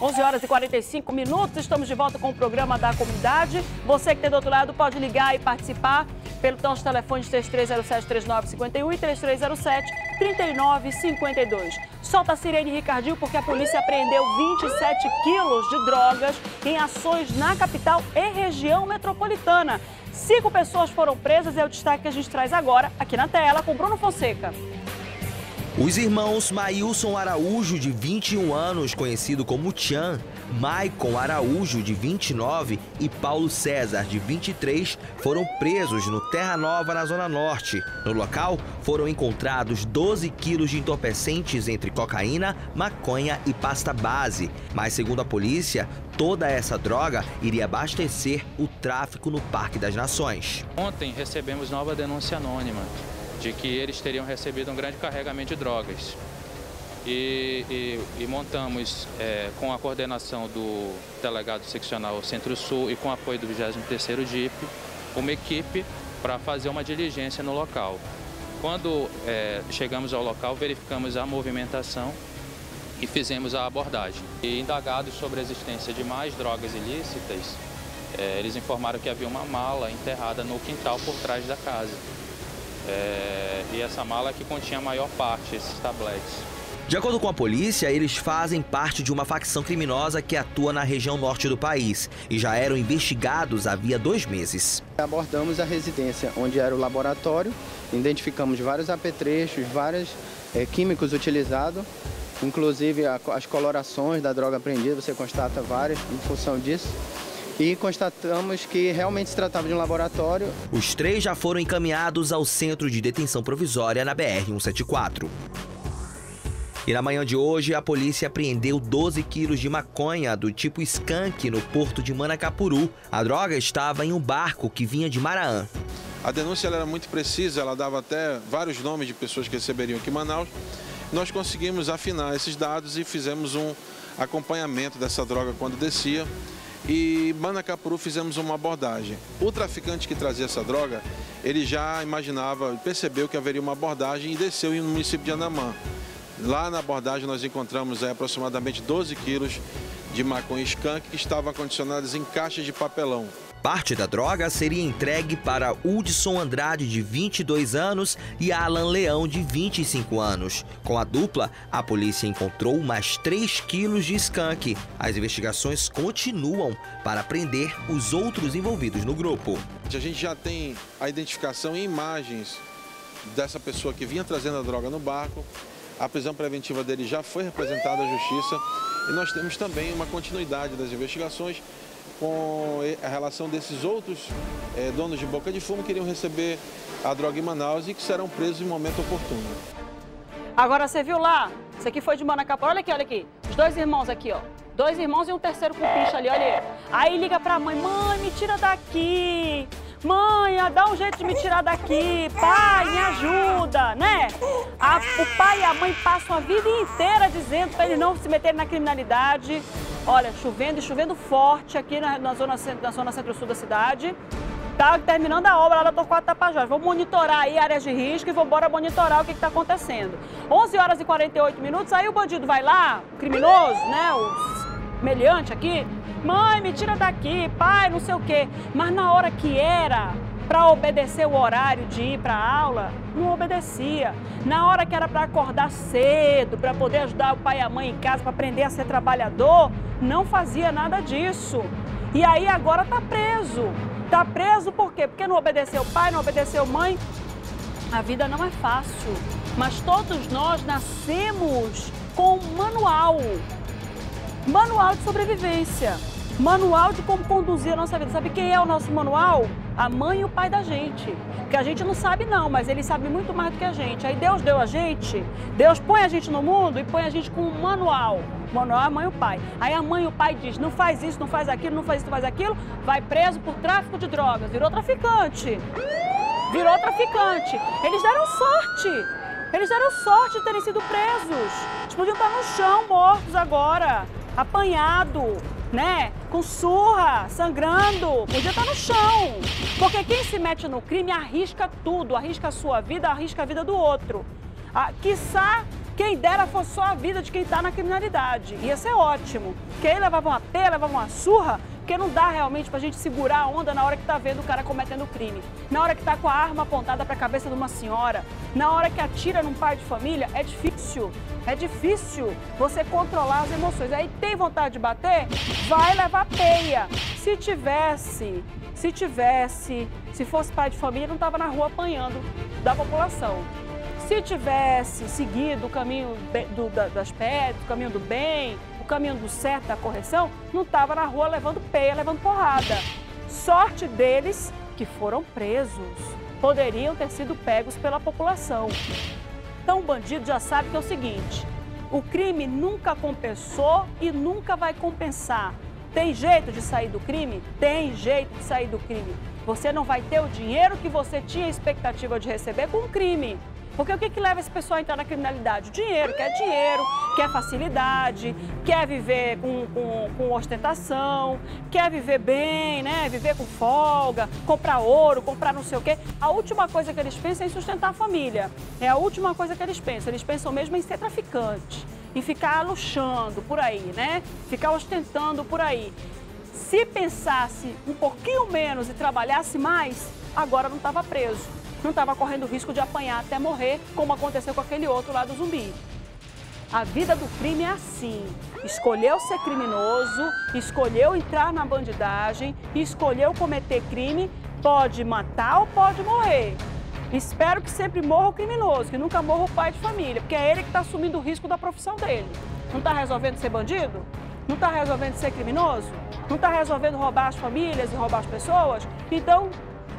11 horas e 45 minutos, estamos de volta com o programa da comunidade. Você que tem do outro lado pode ligar e participar pelo nosso telefone 3307-3951 e 3307-3952. Solta a sirene Ricardinho porque a polícia apreendeu 27 quilos de drogas em ações na capital e região metropolitana. Cinco pessoas foram presas, é o destaque que a gente traz agora aqui na tela com Bruno Fonseca. Os irmãos Maílson Araújo, de 21 anos, conhecido como Tchan, Maicon Araújo, de 29, e Paulo César, de 23, foram presos no Terra Nova, na Zona Norte. No local, foram encontrados 12 quilos de entorpecentes entre cocaína, maconha e pasta base. Mas, segundo a polícia, toda essa droga iria abastecer o tráfico no Parque das Nações. Ontem recebemos nova denúncia anônima de que eles teriam recebido um grande carregamento de drogas. E, e, e montamos, é, com a coordenação do delegado seccional Centro-Sul e com o apoio do 23º DIP, uma equipe para fazer uma diligência no local. Quando é, chegamos ao local, verificamos a movimentação e fizemos a abordagem. E indagados sobre a existência de mais drogas ilícitas, é, eles informaram que havia uma mala enterrada no quintal por trás da casa. É, e essa mala que continha a maior parte, esses tabletes. De acordo com a polícia, eles fazem parte de uma facção criminosa que atua na região norte do país e já eram investigados havia dois meses. Abordamos a residência onde era o laboratório, identificamos vários apetrechos, vários é, químicos utilizados, inclusive a, as colorações da droga apreendida, você constata várias em função disso e constatamos que realmente se tratava de um laboratório. Os três já foram encaminhados ao centro de detenção provisória na BR-174. E na manhã de hoje, a polícia apreendeu 12 quilos de maconha do tipo skunk no porto de Manacapuru. A droga estava em um barco que vinha de Maraã. A denúncia era muito precisa, ela dava até vários nomes de pessoas que receberiam aqui em Manaus. Nós conseguimos afinar esses dados e fizemos um acompanhamento dessa droga quando descia e Manacapuru fizemos uma abordagem. O traficante que trazia essa droga, ele já imaginava, percebeu que haveria uma abordagem e desceu no município de Anamã. Lá na abordagem nós encontramos aí, aproximadamente 12 quilos de maconha skunk que estavam acondicionadas em caixas de papelão. Parte da droga seria entregue para Hudson Andrade, de 22 anos, e Alan Leão, de 25 anos. Com a dupla, a polícia encontrou mais 3 quilos de skunk. As investigações continuam para prender os outros envolvidos no grupo. A gente já tem a identificação em imagens dessa pessoa que vinha trazendo a droga no barco. A prisão preventiva dele já foi representada à justiça e nós temos também uma continuidade das investigações com a relação desses outros é, donos de boca de fumo que iriam receber a droga em Manaus e que serão presos em momento oportuno. Agora você viu lá? Isso aqui foi de Manacapá. Olha aqui, olha aqui. Os dois irmãos aqui, ó. Dois irmãos e um terceiro com picha ali, olha aí. Aí liga pra mãe, mãe, me tira daqui. Mãe, dá um jeito de me tirar daqui. Pai, me ajuda, né? A, o pai e a mãe passam a vida inteira dizendo para eles não se meterem na criminalidade. Olha, chovendo e chovendo forte aqui na, na zona, na zona centro-sul da cidade. Tá terminando a obra lá da Torquato Tapajós. Vamos monitorar aí áreas de risco e vamos embora monitorar o que está acontecendo. 11 horas e 48 minutos, aí o bandido vai lá, o criminoso, né, o meliante aqui. Mãe, me tira daqui, pai, não sei o quê. Mas na hora que era para obedecer o horário de ir para a aula, não obedecia. Na hora que era para acordar cedo, para poder ajudar o pai e a mãe em casa, para aprender a ser trabalhador, não fazia nada disso. E aí agora está preso. Está preso por quê? Porque não obedeceu pai, não obedeceu mãe. A vida não é fácil, mas todos nós nascemos com um manual. Manual de sobrevivência. Manual de como conduzir a nossa vida. Sabe quem é o nosso manual? A mãe e o pai da gente. Que a gente não sabe não, mas eles sabem muito mais do que a gente. Aí Deus deu a gente, Deus põe a gente no mundo e põe a gente com um manual. Manual é a mãe e o pai. Aí a mãe e o pai diz, não faz isso, não faz aquilo, não faz isso, não faz aquilo, vai preso por tráfico de drogas, virou traficante. Virou traficante. Eles deram sorte. Eles deram sorte de terem sido presos. Eles podiam estar no chão, mortos agora, apanhado, né? Com surra, sangrando, podia estar no chão. Porque quem se mete no crime arrisca tudo, arrisca a sua vida, arrisca a vida do outro. Ah, quiçá Quem dera fosse só a vida de quem está na criminalidade. Ia ser ótimo. Quem aí levava uma pé, levava uma surra, porque não dá realmente pra gente segurar a onda na hora que tá vendo o cara cometendo crime. Na hora que tá com a arma apontada pra cabeça de uma senhora, na hora que atira num pai de família, é difícil. É difícil você controlar as emoções. Aí tem vontade de bater? Vai levar peia. Se tivesse, se tivesse, se fosse pai de família, não tava na rua apanhando da população. Se tivesse seguido o caminho do, das pedras, o caminho do bem, caminho do certo, da correção, não estava na rua levando peia, levando porrada. Sorte deles que foram presos. Poderiam ter sido pegos pela população. Então o bandido já sabe que é o seguinte: o crime nunca compensou e nunca vai compensar. Tem jeito de sair do crime? Tem jeito de sair do crime. Você não vai ter o dinheiro que você tinha expectativa de receber com o crime. Porque o que, que leva esse pessoal a entrar na criminalidade? Dinheiro, quer dinheiro, quer facilidade, quer viver com, com, com, ostentação, quer viver bem, né? Viver com folga, comprar ouro, comprar não sei o quê. A última coisa que eles pensam é em sustentar a família. É a última coisa que eles pensam. Eles pensam mesmo em ser traficante, em ficar luxando por aí, né? Ficar ostentando por aí. Se pensasse um pouquinho menos e trabalhasse mais, agora não estava preso não estava correndo risco de apanhar até morrer, como aconteceu com aquele outro lá do zumbi. A vida do crime é assim. Escolheu ser criminoso, escolheu entrar na bandidagem, escolheu cometer crime, pode matar ou pode morrer. Espero que sempre morra o criminoso, que nunca morra o pai de família, porque é ele que está assumindo o risco da profissão dele. Não está resolvendo ser bandido? Não está resolvendo ser criminoso? Não está resolvendo roubar as famílias e roubar as pessoas? Então,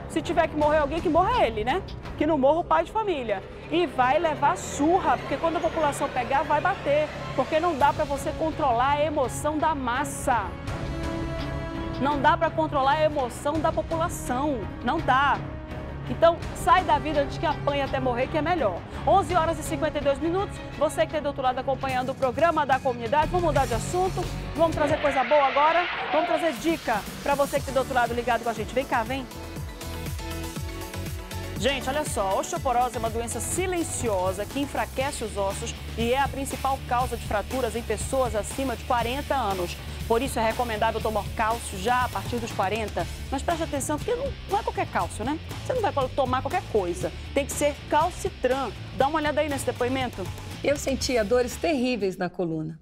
se tiver que morrer alguém, que morra ele, né? Que não morra o pai de família. E vai levar surra, porque quando a população pegar, vai bater. Porque não dá para você controlar a emoção da massa. Não dá para controlar a emoção da população. Não dá. Então, sai da vida antes que apanhe até morrer, que é melhor. 11 horas e 52 minutos. Você que tem do outro lado acompanhando o programa da comunidade, vamos mudar de assunto. Vamos trazer coisa boa agora. Vamos trazer dica para você que tem do outro lado ligado com a gente. Vem cá, vem. Gente, olha só, a osteoporose é uma doença silenciosa que enfraquece os ossos e é a principal causa de fraturas em pessoas acima de 40 anos. Por isso é recomendável tomar cálcio já a partir dos 40. Mas preste atenção, porque não, não é qualquer cálcio, né? Você não vai tomar qualquer coisa. Tem que ser calcitran. Dá uma olhada aí nesse depoimento. Eu sentia dores terríveis na coluna.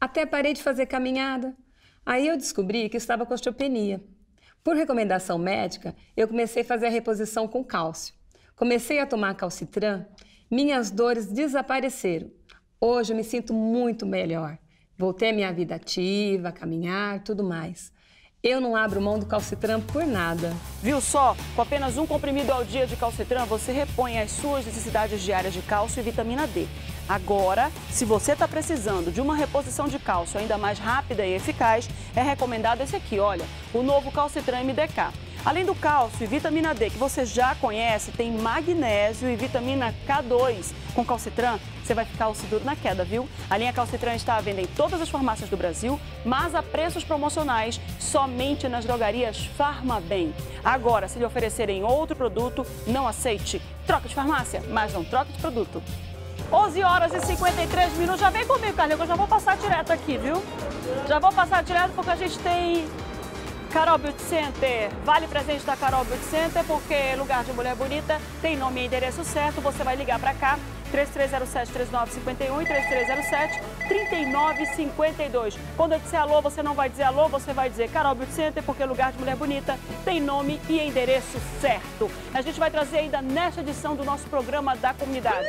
Até parei de fazer caminhada. Aí eu descobri que estava com osteopenia. Por recomendação médica, eu comecei a fazer a reposição com cálcio. Comecei a tomar calcitran, minhas dores desapareceram. Hoje eu me sinto muito melhor. Voltei à minha vida ativa, caminhar, tudo mais. Eu não abro mão do calcitran por nada. Viu só? Com apenas um comprimido ao dia de calcitran, você repõe as suas necessidades diárias de cálcio e vitamina D. Agora, se você está precisando de uma reposição de cálcio ainda mais rápida e eficaz, é recomendado esse aqui, olha, o novo Calcitran MDK. Além do cálcio e vitamina D, que você já conhece, tem magnésio e vitamina K2. Com calcitran, você vai ficar osso duro na queda, viu? A linha Calcitran está à venda em todas as farmácias do Brasil, mas a preços promocionais somente nas drogarias Farmabem. Agora, se lhe oferecerem outro produto, não aceite. Troca de farmácia, mas não troca de produto. 11 horas e 53 minutos. Já vem comigo, Carlinhos, eu já vou passar direto aqui, viu? Já vou passar direto porque a gente tem Carol Beauty Center, vale presente da Carol Beauty Center, porque lugar de mulher bonita tem nome e endereço certo. Você vai ligar para cá, 3307-3951 e 3307-3952. Quando eu disser alô, você não vai dizer alô, você vai dizer Carol Beauty Center, porque lugar de mulher bonita tem nome e endereço certo. A gente vai trazer ainda nesta edição do nosso programa da comunidade.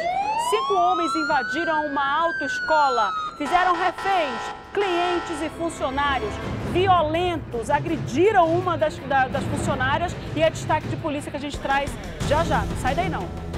Cinco homens invadiram uma autoescola, fizeram reféns, clientes e funcionários violentos, agrediram uma das, das funcionárias e é destaque de polícia que a gente traz já já. Não sai daí não.